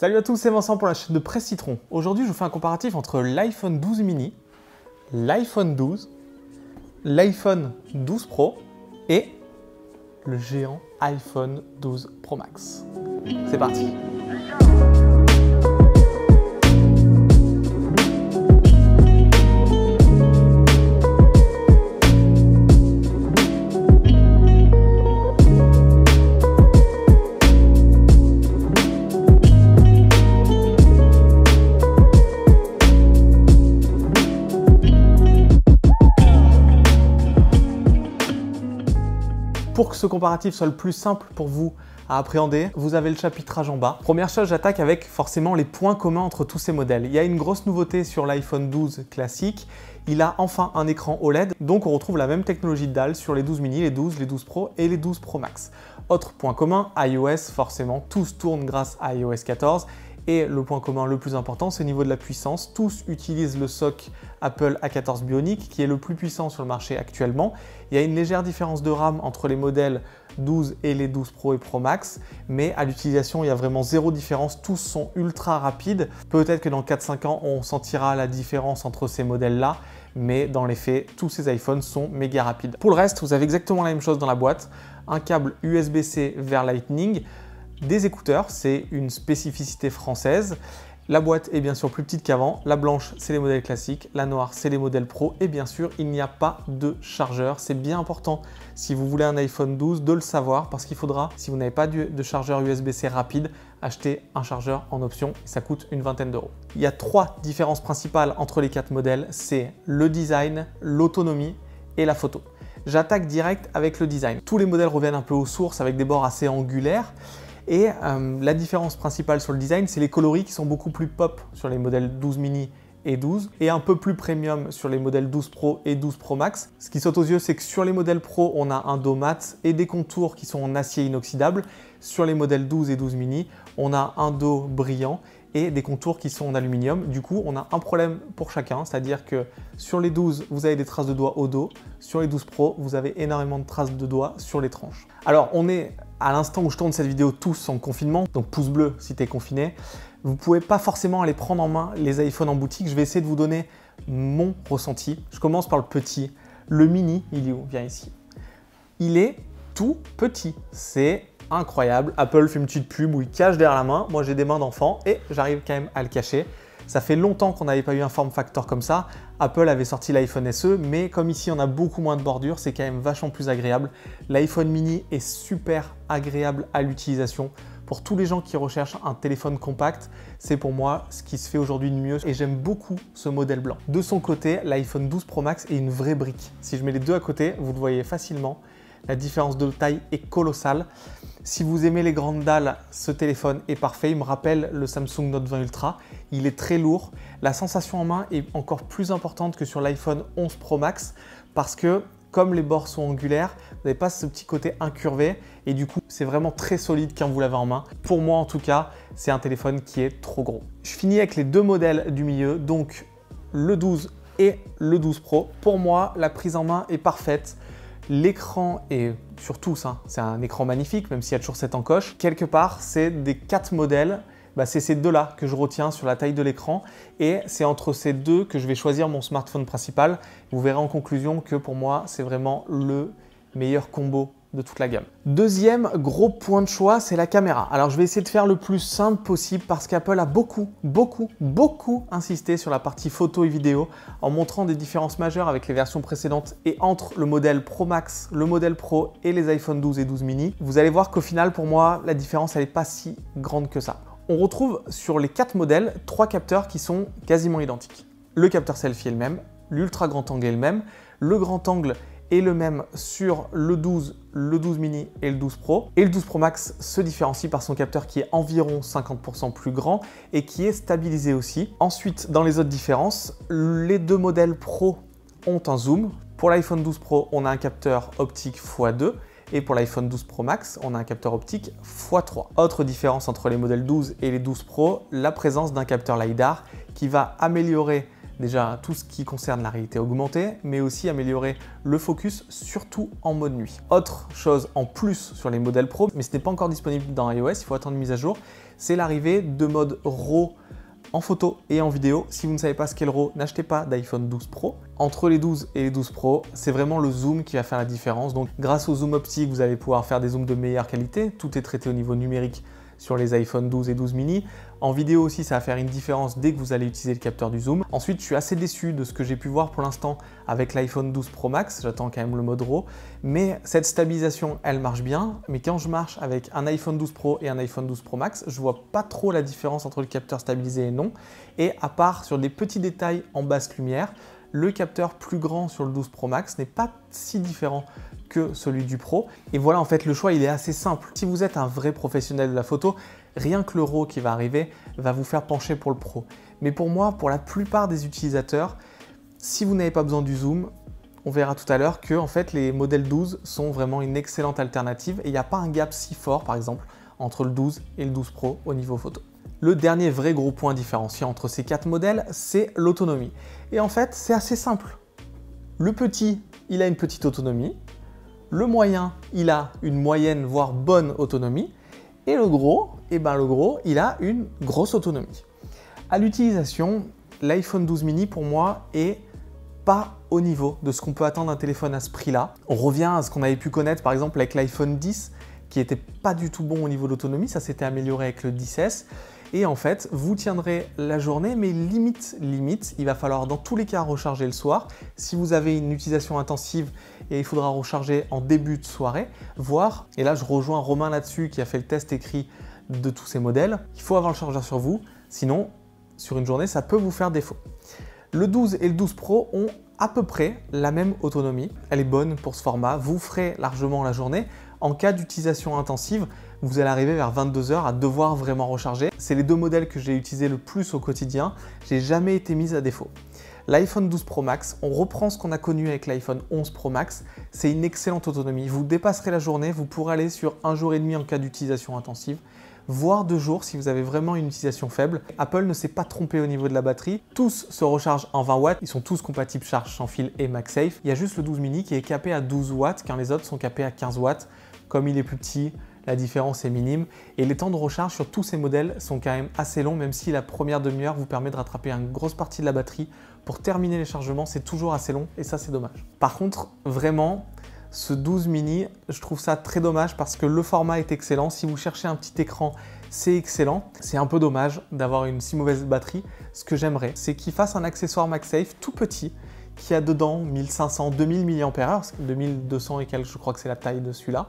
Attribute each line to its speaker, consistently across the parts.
Speaker 1: Salut à tous, c'est Vincent pour la chaîne de Presse Citron. Aujourd'hui, je vous fais un comparatif entre l'iPhone 12 mini, l'iPhone 12, l'iPhone 12 Pro et le géant iPhone 12 Pro Max. C'est parti ce comparatif soit le plus simple pour vous à appréhender, vous avez le chapitrage en bas. Première chose, j'attaque avec forcément les points communs entre tous ces modèles. Il y a une grosse nouveauté sur l'iPhone 12 classique. Il a enfin un écran OLED, donc on retrouve la même technologie de dalle sur les 12 mini, les 12, les 12 Pro et les 12 Pro Max. Autre point commun, iOS, forcément, tous tournent grâce à iOS 14 et le point commun le plus important, c'est au niveau de la puissance. Tous utilisent le SoC Apple A14 Bionic, qui est le plus puissant sur le marché actuellement. Il y a une légère différence de RAM entre les modèles 12 et les 12 Pro et Pro Max, mais à l'utilisation, il y a vraiment zéro différence. Tous sont ultra rapides. Peut-être que dans 4-5 ans, on sentira la différence entre ces modèles-là, mais dans les faits, tous ces iPhones sont méga rapides. Pour le reste, vous avez exactement la même chose dans la boîte. Un câble USB-C vers Lightning, des écouteurs, c'est une spécificité française. La boîte est bien sûr plus petite qu'avant. La blanche, c'est les modèles classiques. La noire, c'est les modèles pro. Et bien sûr, il n'y a pas de chargeur. C'est bien important si vous voulez un iPhone 12 de le savoir parce qu'il faudra, si vous n'avez pas de chargeur USB-C rapide, acheter un chargeur en option. Ça coûte une vingtaine d'euros. Il y a trois différences principales entre les quatre modèles. C'est le design, l'autonomie et la photo. J'attaque direct avec le design. Tous les modèles reviennent un peu aux sources avec des bords assez angulaires. Et euh, la différence principale sur le design, c'est les coloris qui sont beaucoup plus pop sur les modèles 12 mini et 12 et un peu plus premium sur les modèles 12 Pro et 12 Pro Max. Ce qui saute aux yeux, c'est que sur les modèles Pro, on a un dos mat et des contours qui sont en acier inoxydable. Sur les modèles 12 et 12 mini, on a un dos brillant et des contours qui sont en aluminium. Du coup, on a un problème pour chacun, c'est-à-dire que sur les 12, vous avez des traces de doigts au dos, sur les 12 Pro, vous avez énormément de traces de doigts sur les tranches. Alors, on est à l'instant où je tourne cette vidéo tous en confinement, donc pouce bleu si tu es confiné. Vous ne pouvez pas forcément aller prendre en main les iPhones en boutique. Je vais essayer de vous donner mon ressenti. Je commence par le petit. Le mini, il est où? Viens ici. Il est tout petit. C'est incroyable. Apple fait une petite pub où il cache derrière la main. Moi, j'ai des mains d'enfant et j'arrive quand même à le cacher. Ça fait longtemps qu'on n'avait pas eu un form factor comme ça. Apple avait sorti l'iPhone SE, mais comme ici on a beaucoup moins de bordure, c'est quand même vachement plus agréable. L'iPhone mini est super agréable à l'utilisation. Pour tous les gens qui recherchent un téléphone compact, c'est pour moi ce qui se fait aujourd'hui de mieux et j'aime beaucoup ce modèle blanc. De son côté, l'iPhone 12 Pro Max est une vraie brique. Si je mets les deux à côté, vous le voyez facilement. La différence de taille est colossale. Si vous aimez les grandes dalles, ce téléphone est parfait. Il me rappelle le Samsung Note 20 Ultra. Il est très lourd. La sensation en main est encore plus importante que sur l'iPhone 11 Pro Max parce que comme les bords sont angulaires, vous n'avez pas ce petit côté incurvé et du coup, c'est vraiment très solide quand vous l'avez en main. Pour moi, en tout cas, c'est un téléphone qui est trop gros. Je finis avec les deux modèles du milieu, donc le 12 et le 12 Pro. Pour moi, la prise en main est parfaite. L'écran est surtout ça, c'est un écran magnifique, même s'il y a toujours cette encoche. Quelque part, c'est des quatre modèles bah, c'est ces deux-là que je retiens sur la taille de l'écran et c'est entre ces deux que je vais choisir mon smartphone principal. Vous verrez en conclusion que pour moi, c'est vraiment le meilleur combo de toute la gamme. Deuxième gros point de choix, c'est la caméra. Alors je vais essayer de faire le plus simple possible parce qu'Apple a beaucoup, beaucoup, beaucoup insisté sur la partie photo et vidéo en montrant des différences majeures avec les versions précédentes et entre le modèle Pro Max, le modèle Pro et les iPhone 12 et 12 mini. Vous allez voir qu'au final, pour moi, la différence, elle n'est pas si grande que ça. On retrouve sur les quatre modèles trois capteurs qui sont quasiment identiques. Le capteur selfie est le même, l'ultra grand angle est le même, le grand angle est le même sur le 12, le 12 mini et le 12 Pro. Et le 12 Pro Max se différencie par son capteur qui est environ 50% plus grand et qui est stabilisé aussi. Ensuite, dans les autres différences, les deux modèles Pro ont un zoom. Pour l'iPhone 12 Pro, on a un capteur optique x2 et pour l'iPhone 12 Pro Max, on a un capteur optique x3. Autre différence entre les modèles 12 et les 12 Pro, la présence d'un capteur LiDAR qui va améliorer déjà tout ce qui concerne la réalité augmentée, mais aussi améliorer le focus, surtout en mode nuit. Autre chose en plus sur les modèles Pro, mais ce n'est pas encore disponible dans iOS, il faut attendre une mise à jour, c'est l'arrivée de mode RAW en photo et en vidéo. Si vous ne savez pas ce qu'est le RAW, n'achetez pas d'iPhone 12 Pro. Entre les 12 et les 12 Pro, c'est vraiment le zoom qui va faire la différence. Donc grâce au zoom optique, vous allez pouvoir faire des zooms de meilleure qualité. Tout est traité au niveau numérique sur les iPhone 12 et 12 mini. En vidéo aussi, ça va faire une différence dès que vous allez utiliser le capteur du zoom. Ensuite, je suis assez déçu de ce que j'ai pu voir pour l'instant avec l'iPhone 12 Pro Max. J'attends quand même le mode RAW. Mais cette stabilisation, elle marche bien. Mais quand je marche avec un iPhone 12 Pro et un iPhone 12 Pro Max, je vois pas trop la différence entre le capteur stabilisé et non. Et à part sur des petits détails en basse lumière, le capteur plus grand sur le 12 Pro Max n'est pas si différent que celui du Pro. Et voilà, en fait, le choix, il est assez simple. Si vous êtes un vrai professionnel de la photo, rien que le RAW qui va arriver va vous faire pencher pour le Pro. Mais pour moi, pour la plupart des utilisateurs, si vous n'avez pas besoin du zoom, on verra tout à l'heure que en fait, les modèles 12 sont vraiment une excellente alternative et il n'y a pas un gap si fort, par exemple, entre le 12 et le 12 Pro au niveau photo. Le dernier vrai gros point différenciant entre ces quatre modèles, c'est l'autonomie. Et en fait, c'est assez simple. Le petit, il a une petite autonomie. Le moyen, il a une moyenne, voire bonne autonomie. Et le gros, eh ben le gros, il a une grosse autonomie. À l'utilisation, l'iPhone 12 mini, pour moi, est pas au niveau de ce qu'on peut attendre d'un téléphone à ce prix-là. On revient à ce qu'on avait pu connaître, par exemple, avec l'iPhone 10, qui était pas du tout bon au niveau d'autonomie. Ça s'était amélioré avec le 10S. Et en fait, vous tiendrez la journée, mais limite, limite, il va falloir dans tous les cas recharger le soir. Si vous avez une utilisation intensive, et il faudra recharger en début de soirée, voire, et là je rejoins Romain là-dessus qui a fait le test écrit de tous ces modèles, il faut avoir le chargeur sur vous, sinon sur une journée ça peut vous faire défaut. Le 12 et le 12 Pro ont à peu près la même autonomie, elle est bonne pour ce format, vous ferez largement la journée. En cas d'utilisation intensive, vous allez arriver vers 22h à devoir vraiment recharger. C'est les deux modèles que j'ai utilisés le plus au quotidien. J'ai jamais été mise à défaut. L'iPhone 12 Pro Max, on reprend ce qu'on a connu avec l'iPhone 11 Pro Max, c'est une excellente autonomie. Vous dépasserez la journée, vous pourrez aller sur un jour et demi en cas d'utilisation intensive, voire deux jours si vous avez vraiment une utilisation faible. Apple ne s'est pas trompé au niveau de la batterie. Tous se rechargent en 20 watts. Ils sont tous compatibles charge sans fil et MagSafe. Il y a juste le 12 mini qui est capé à 12 watts quand les autres sont capés à 15 watts. Comme il est plus petit, la différence est minime. Et les temps de recharge sur tous ces modèles sont quand même assez longs, même si la première demi-heure vous permet de rattraper une grosse partie de la batterie. Pour terminer les chargements, c'est toujours assez long et ça c'est dommage. Par contre, vraiment, ce 12 mini, je trouve ça très dommage parce que le format est excellent. Si vous cherchez un petit écran, c'est excellent. C'est un peu dommage d'avoir une si mauvaise batterie. Ce que j'aimerais, c'est qu'il fasse un accessoire MagSafe tout petit qui a dedans 1500, 2000 mAh, 2200 et quelques, je crois que c'est la taille de celui-là.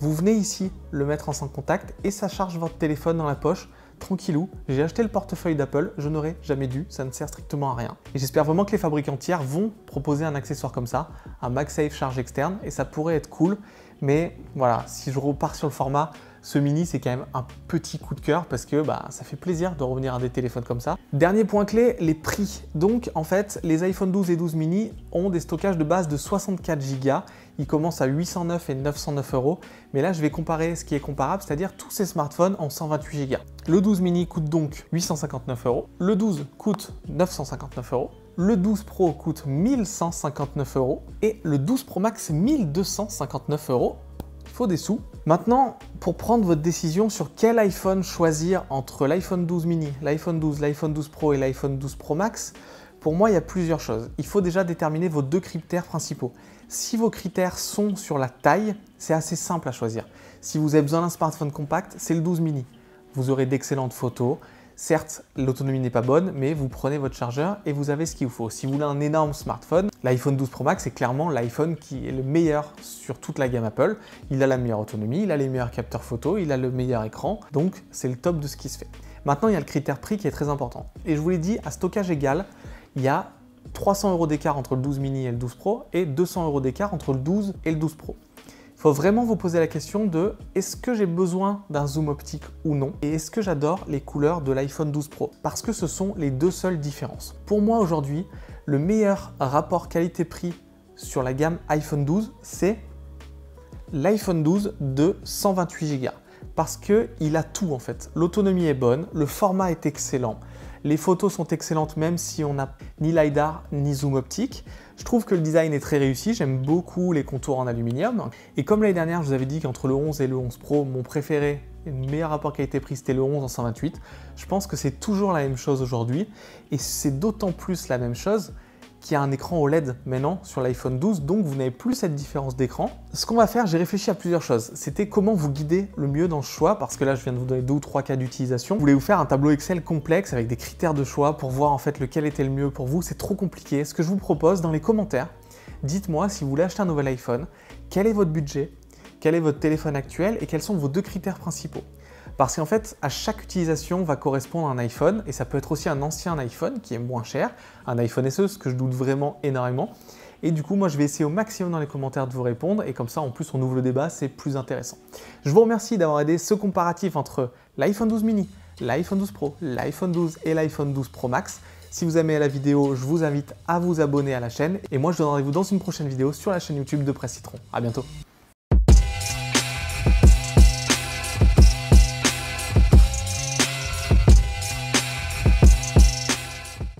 Speaker 1: Vous venez ici le mettre en sans contact et ça charge votre téléphone dans la poche tranquillou, j'ai acheté le portefeuille d'Apple, je n'aurais jamais dû, ça ne sert strictement à rien. Et j'espère vraiment que les fabricants tiers vont proposer un accessoire comme ça, un MagSafe charge externe, et ça pourrait être cool, mais voilà, si je repars sur le format, ce mini, c'est quand même un petit coup de cœur parce que bah, ça fait plaisir de revenir à des téléphones comme ça. Dernier point clé, les prix. Donc en fait, les iPhone 12 et 12 mini ont des stockages de base de 64 Go. Ils commencent à 809 et 909 euros. Mais là, je vais comparer ce qui est comparable, c'est-à-dire tous ces smartphones en 128 Go. Le 12 mini coûte donc 859 euros. Le 12 coûte 959 euros. Le 12 Pro coûte 1159 euros et le 12 Pro Max 1259 euros des sous. Maintenant, pour prendre votre décision sur quel iPhone choisir entre l'iPhone 12 mini, l'iPhone 12, l'iPhone 12 Pro et l'iPhone 12 Pro Max, pour moi, il y a plusieurs choses. Il faut déjà déterminer vos deux critères principaux. Si vos critères sont sur la taille, c'est assez simple à choisir. Si vous avez besoin d'un smartphone compact, c'est le 12 mini. Vous aurez d'excellentes photos, Certes, l'autonomie n'est pas bonne, mais vous prenez votre chargeur et vous avez ce qu'il vous faut. Si vous voulez un énorme smartphone, l'iPhone 12 Pro Max est clairement l'iPhone qui est le meilleur sur toute la gamme Apple. Il a la meilleure autonomie, il a les meilleurs capteurs photo, il a le meilleur écran, donc c'est le top de ce qui se fait. Maintenant, il y a le critère prix qui est très important. Et je vous l'ai dit, à stockage égal, il y a 300 euros d'écart entre le 12 mini et le 12 Pro et 200 euros d'écart entre le 12 et le 12 Pro. Faut vraiment vous poser la question de est-ce que j'ai besoin d'un zoom optique ou non? Et est-ce que j'adore les couleurs de l'iPhone 12 Pro? Parce que ce sont les deux seules différences. Pour moi aujourd'hui, le meilleur rapport qualité-prix sur la gamme iPhone 12, c'est l'iPhone 12 de 128 Go. Parce qu'il a tout en fait. L'autonomie est bonne, le format est excellent, les photos sont excellentes même si on n'a ni LiDAR ni zoom optique. Je trouve que le design est très réussi, j'aime beaucoup les contours en aluminium. Et comme l'année dernière, je vous avais dit qu'entre le 11 et le 11 Pro, mon préféré le meilleur rapport qualité-prix c'était le 11 en 128. Je pense que c'est toujours la même chose aujourd'hui et c'est d'autant plus la même chose qu'il y a un écran OLED maintenant sur l'iPhone 12, donc vous n'avez plus cette différence d'écran. Ce qu'on va faire, j'ai réfléchi à plusieurs choses. C'était comment vous guider le mieux dans le choix, parce que là je viens de vous donner deux ou trois cas d'utilisation. Vous voulez vous faire un tableau Excel complexe avec des critères de choix pour voir en fait lequel était le mieux pour vous. C'est trop compliqué. Ce que je vous propose dans les commentaires, dites-moi si vous voulez acheter un nouvel iPhone, quel est votre budget, quel est votre téléphone actuel et quels sont vos deux critères principaux. Parce qu'en fait, à chaque utilisation va correspondre un iPhone, et ça peut être aussi un ancien iPhone qui est moins cher, un iPhone SE, ce que je doute vraiment énormément. Et du coup, moi, je vais essayer au maximum dans les commentaires de vous répondre, et comme ça, en plus, on ouvre le débat, c'est plus intéressant. Je vous remercie d'avoir aidé ce comparatif entre l'iPhone 12 mini, l'iPhone 12 Pro, l'iPhone 12 et l'iPhone 12 Pro Max. Si vous aimez la vidéo, je vous invite à vous abonner à la chaîne, et moi, je vous donne rendez-vous dans une prochaine vidéo sur la chaîne YouTube de Presse Citron. À bientôt